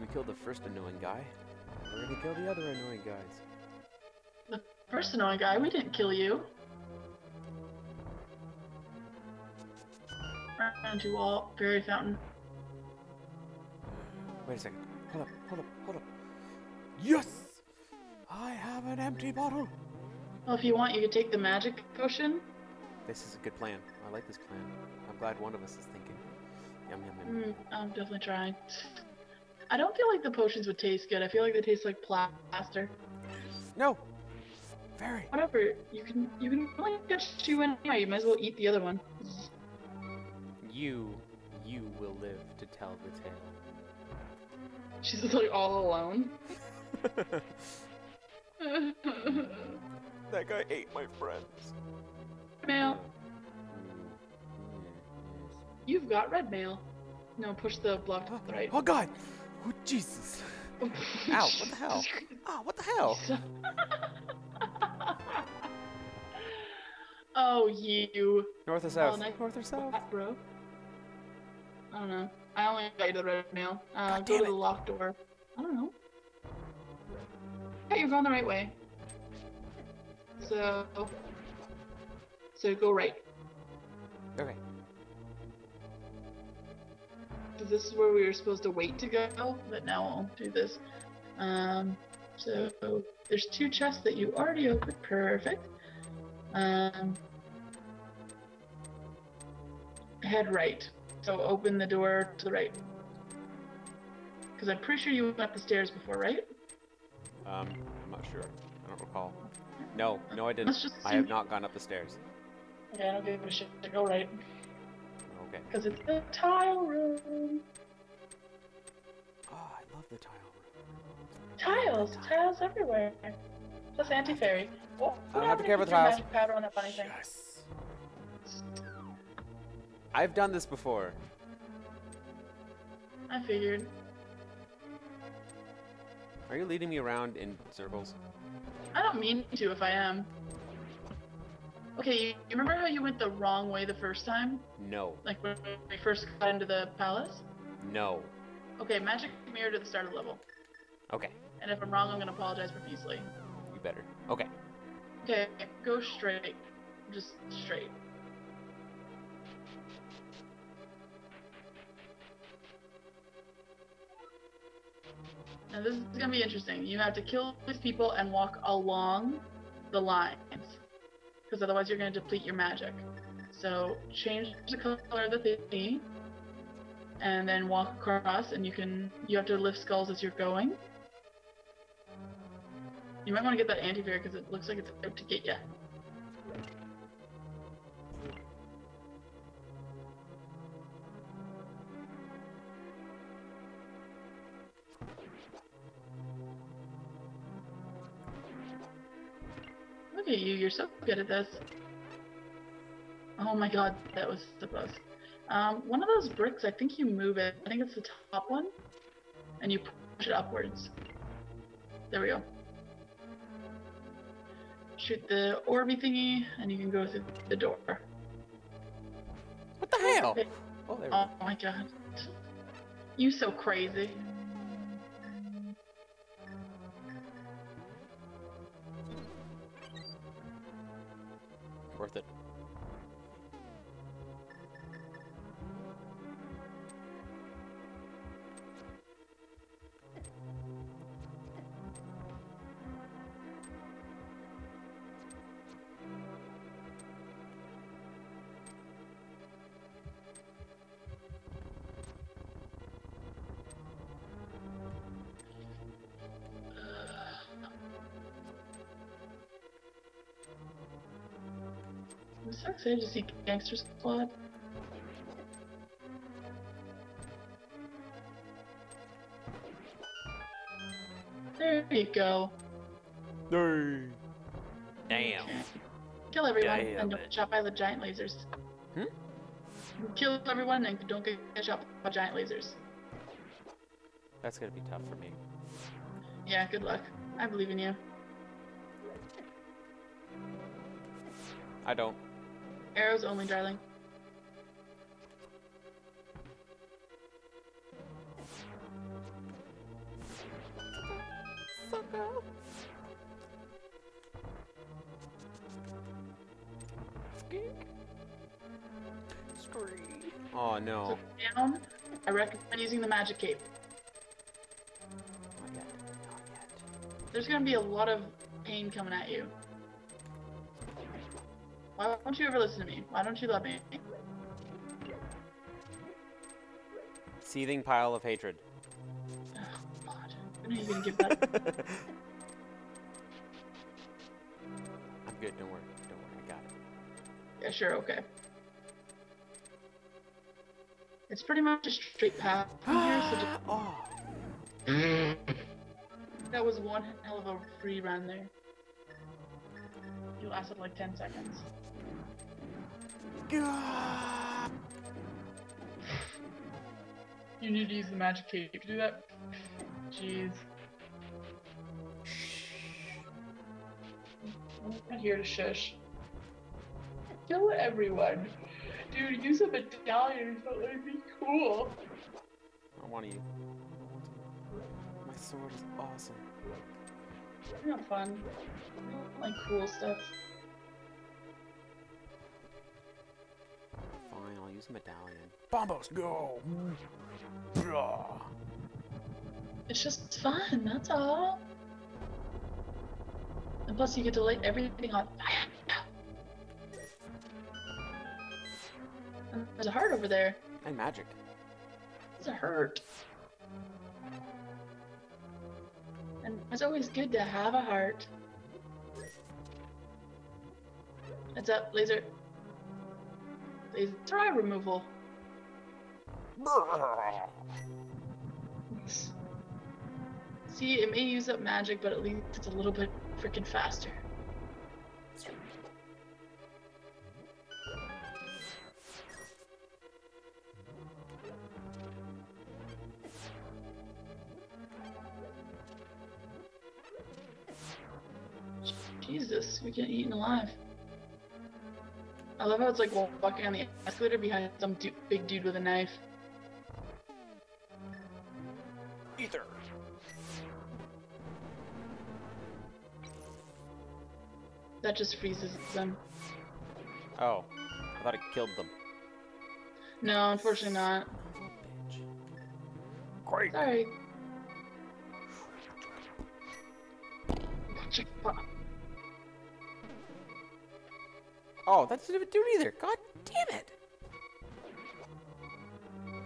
We killed the first annoying guy. We're gonna kill the other annoying guys. The first annoying guy, we didn't kill you. Round you all, fairy fountain. Wait a second. Hold up, hold up, hold up. Yes! I have an empty bottle! Well, if you want, you could take the magic potion. This is a good plan. I like this plan. I'm glad one of us is thinking. Yum yum yum. Mm, I'm definitely trying. I don't feel like the potions would taste good. I feel like they taste like plaster. No! Very. Whatever. You can you can only get two anyway. You might as well eat the other one. You, you will live to tell the tale. She's just like all alone. that guy ate my friends. Mail. You've got red mail. No, push the block to the right. Oh god! Oh Jesus! Ow, what the hell? Ah, what the hell? oh, you. North or Oh, south? nice North or south? What, bro? I don't know. I only got you the red mail. Uh, God go damn to the it. locked door. I don't know. Hey, you're going the right way. So, so go right. Okay. Because this is where we were supposed to wait to go, but now I'll do this. Um, so there's two chests that you already opened. Perfect. Um, head right. So open the door to the right. Because I'm pretty sure you went up the stairs before, right? Um, I'm not sure. I don't recall. No, no I didn't. I have not gone up the stairs. Okay, I don't give a shit. Go right. Okay. Because it's the tile room. Oh, I love the tile room. Tiles, tiles everywhere. Plus anti-fairy. Well, Uh, have to care about the your tiles. magic powder on that funny thing. Yes. I've done this before. I figured. Are you leading me around in circles? I don't mean to if I am. Okay, you, remember how you went the wrong way the first time? No. Like when we first got into the palace? No. Okay, magic mirror to the start of the level. Okay. And if I'm wrong, I'm gonna apologize profusely. You better. Okay. Okay, go straight. Just straight. Now this is gonna be interesting. You have to kill these people and walk along the lines. Because otherwise you're gonna deplete your magic. So change the color of the thingy. And then walk across and you can you have to lift skulls as you're going. You might want to get that antivirus because it looks like it's out to get you. You, you're so good at this. Oh my god, that was the buzz. Um, one of those bricks, I think you move it. I think it's the top one. And you push it upwards. There we go. Shoot the orby thingy, and you can go through the door. What the hell? Oh, Oh my god. You so crazy. I'm so excited to see Gangster Squad. There you go. Damn. Damn. Kill everyone Damn and don't get shot by the giant lasers. Hmm? Kill everyone and don't get shot by giant lasers. That's gonna be tough for me. Yeah, good luck. I believe in you. I don't. Arrows only, darling. sucker. Oh no. So down, I recommend using the magic cape. Not yet. Not yet. There's gonna be a lot of pain coming at you. Why don't you ever listen to me? Why don't you love me? Seething pile of hatred. Oh, God. Are you gonna give that? I'm good. Don't worry. Don't worry. I got it. yeah, sure, okay. It's pretty much a straight path from here, so just, oh. that was one hell of a free run there. You lasted like 10 seconds. Gah. You need to use the magic cape to do that? Jeez. I'm not here to shush. Kill everyone. Dude, use a medallion, so that'd be cool. I want you. My sword is awesome. You're not fun. I like cool stuff. Fine, I'll use a medallion. Bombos, go! It's just fun, that's all. And plus, you get to light everything on fire. There's a heart over there. And magic. It's a hurt. It's always good to have a heart. Heads up, laser. Laser eye removal. See, it may use up magic, but at least it's a little bit freaking faster. Get eaten alive. I love how it's like walking on the escalator behind some du- big dude with a knife. Ether. That just freezes them. Oh, I thought it killed them. No, unfortunately not. Son of a bitch. Great. Sorry. Oh, that didn't even do it either. God damn it.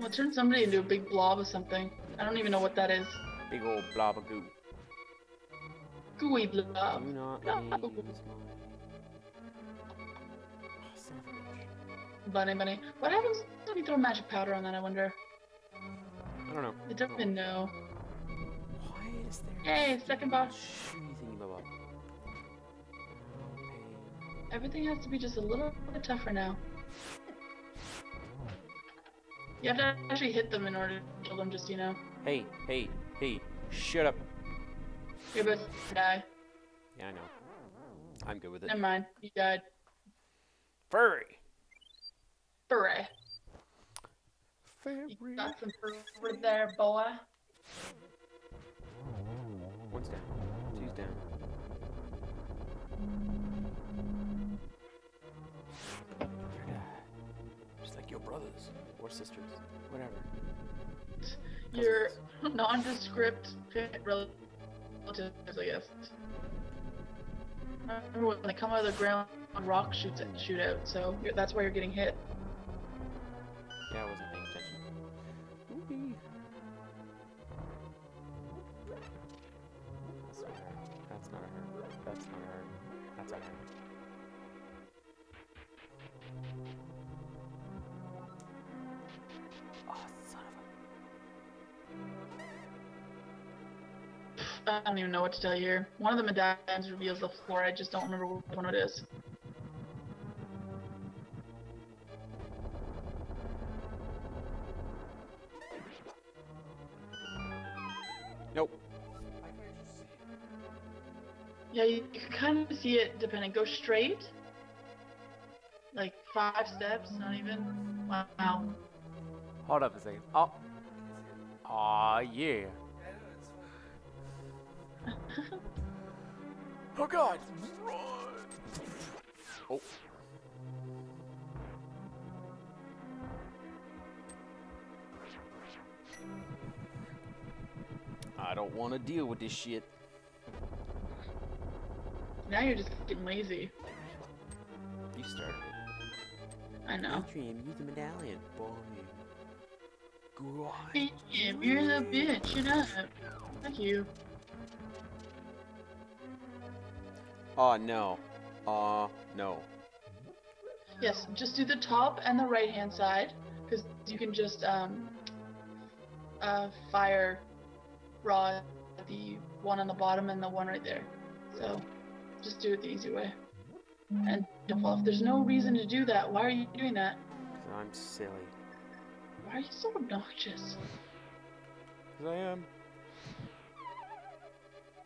Well, turn somebody into a big blob or something. I don't even know what that is. Big old blob of goo. Gooey blob. Do not no. use my. Oh, son of a bitch. Bunny, bunny. What happens when you throw magic powder on that, I wonder? I don't know. It doesn't even know. Why is there? Hey, second boss. Everything has to be just a little bit tougher now. You have to actually hit them in order to kill them, just you know. Hey, hey, hey! Shut up. You're about to die. Yeah, I know. I'm good with it. Never mind. You died. Furry. Hooray. Furry. You got some fur there, boy. One's down. Two's down. Brothers or sisters, whatever. Your nondescript relatives, I guess. I remember when they come out of the ground, rock shoots at shoot out, so you're, that's why you're getting hit. Yeah, I wasn't I don't even know what to tell you here. One of the medallions reveals the floor, I just don't remember which one it is. Nope. Yeah, you, you can kind of see it depending. Go straight. Like five steps, not even. Wow. Hold up a second. Oh. Aw, yeah. Oh god! Run! Oh. I don't want to deal with this shit. now you're just getting lazy. You started it. I know. Adrian, use the medallion. Boy. God. Damn, you're the bitch. Shut up. Thank you. Oh no. Uh no. Yes, just do the top and the right hand side, because you can just um, uh, fire rod the one on the bottom and the one right there. So just do it the easy way. And fall off. There's no reason to do that. Why are you doing that? I'm silly. Why are you so obnoxious? Cause I am.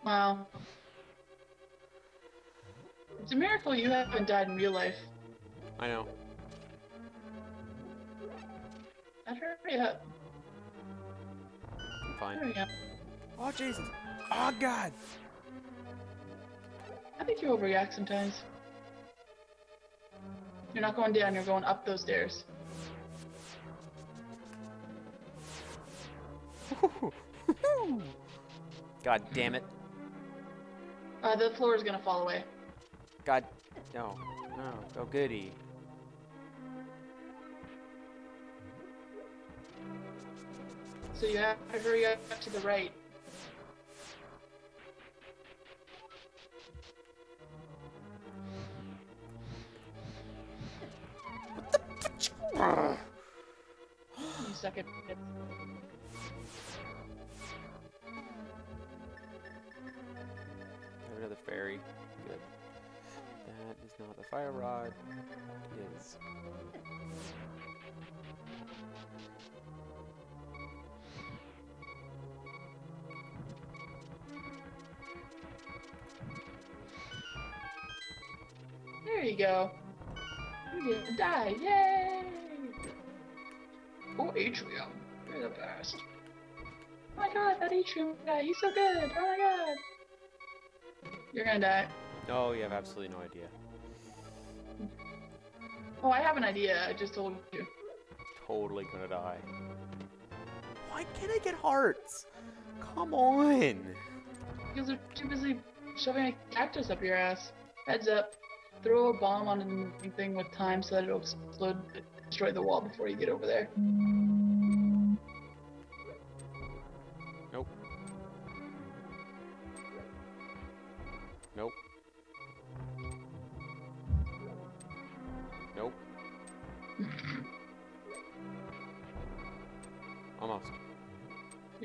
Wow. It's a miracle you haven't died in real life. I know. I'd hurry up. I'm fine. Hurry up. Oh Jesus. Oh God. I think you overreact sometimes. You're not going down, you're going up those stairs. God damn it. Uh, the floor is gonna fall away. God. No. No. Oh goody. So you have to hurry up to the right. You suck at is not the fire rod. It is. There you go. You didn't die. Yay! Oh, Atrium. You're the best. Oh my god, that Atrium guy, he's so good. Oh my god. You're gonna die. Oh, you have absolutely no idea. Oh, I have an idea. I just told you. Totally gonna die. Why can't I get hearts? Come on. Because they're too busy shoving a cactus up your ass. Heads up. Throw a bomb on the thing with time so that it'll explode, destroy the wall before you get over there.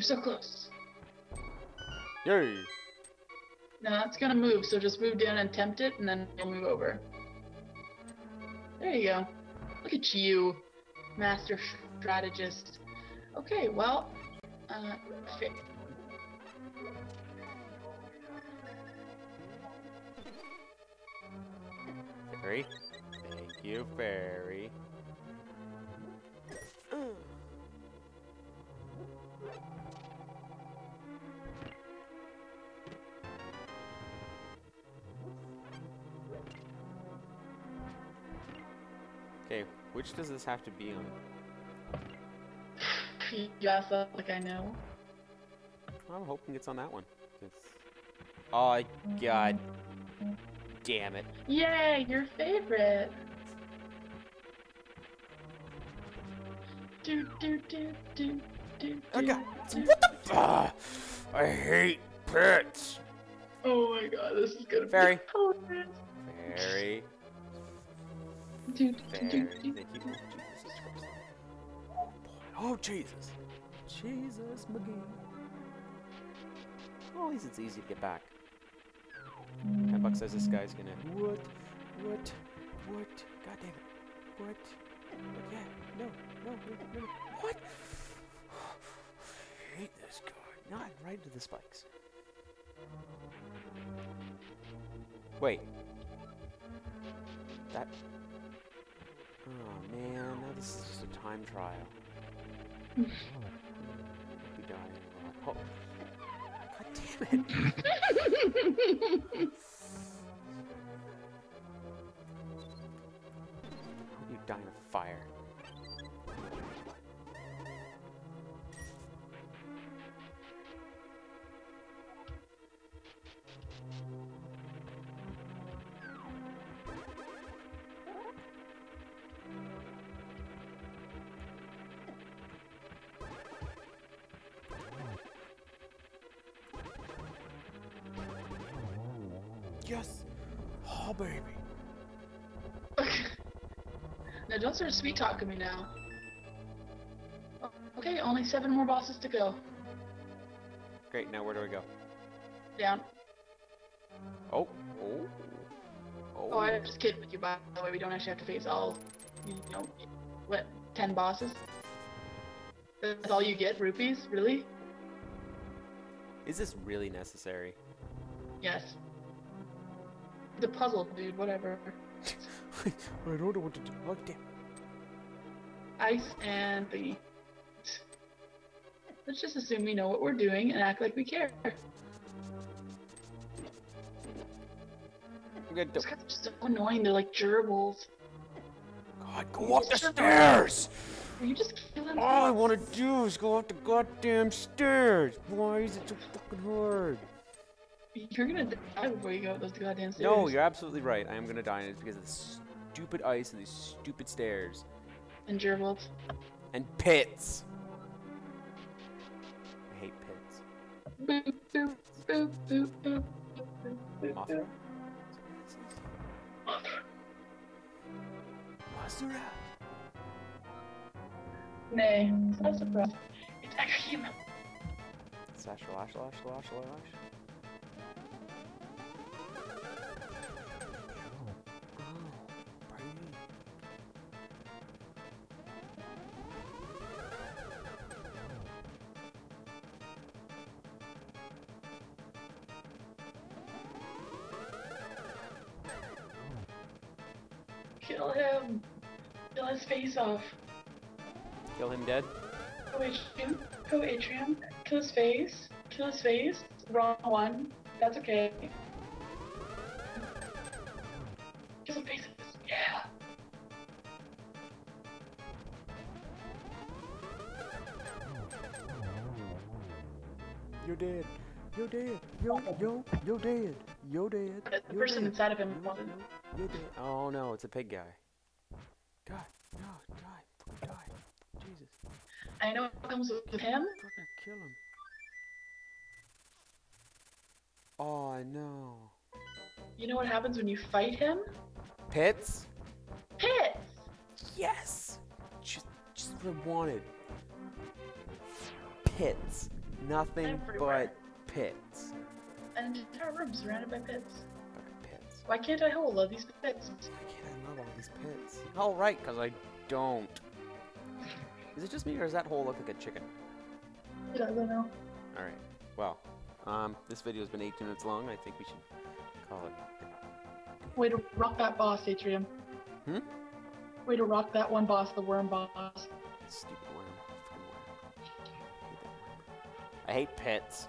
So close. Yay! No, it's gonna move, so just move down and tempt it, and then you'll move over. There you go. Look at you, master strategist. Okay, well, uh, fa- Fairy. Thank you, fairy. Which does this have to be on? you asked that like I know. I'm hoping it's on that one. 'cause- Oh, god damn it. Yay, your favorite. Do do do do do. Oh, do, God. do. What the? Ah, I hate pets. Oh my god, this is gonna Fairy. be hilarious. Fairy. Christ. Oh, Jesus. Jesus McGee. Well, at least it's easy to get back. Ten bucks says this guy's gonna. What? What? What? God damn it. What? What? Yeah. No. No. No. no. What? I hate this guy. Not right into the spikes. Wait. That. Man, now this is just a time trial. Be dying. Oh. God damn Damn it. You die in a fire. Yes! Oh, baby. now don't start sweet talking me now. Okay, only seven more bosses to go. Great, now where do I go? Down. Oh, oh. Oh, Oh, I just kidding with you, by the way. We don't actually have to face all, you know, what, ten bosses? That's all you get, rupees? Really? Is this really necessary? Yes. The puzzle, dude, whatever. I don't know what to do. Oh, damn. Ice and the. Let's just assume we know what we're doing and act like we care. I'm gonna do- These guys are so annoying, they're like gerbils. God, go up the stairs! Are you just killing All I want to do is go up the goddamn stairs. Why is it so fucking hard? You're gonna die before you go up those goddamn stairs. No, you're absolutely right. I am gonna die, and it's because of the stupid ice and these stupid stairs And gerbils. and pits. I hate pits. Boop, boop, boop, boop, boop, boop, boop, Mothra? boop. Mothra. Nay, it's not a surprise. It's actually human. Slash, slash, slash, slash, slash. Kill him. Kill his face off. Kill him dead? Go Atrium. Go Atrium. Kill his face. Kill his face. Wrong one. That's okay. Kill some faces. Yeah. You're dead. You're dead. Yo, yo, you're dead. You're dead. The You're person dead. inside of him You're wasn't. dead. You're dead. Oh no, it's a pig guy. God, no, die, fucking die. Jesus, I know what comes with him. fucking kill him. Oh no. You know what happens when you fight him? Pits? Pits! Yes! Just, just what I wanted. Pits. Nothing Everywhere. but pits. An entire room surrounded by pits. Pits. Why can't I hold all these pits? Why can't I love all these pits? Oh, right, because I don't. Is it just me, or does that hole look like a chicken? I don't know. Alright, well, um, this video has been 18 minutes long. I think we should call it. Way to rock that boss, Atrium. Hmm? Way to rock that one boss, the worm boss. Stupid worm. I hate that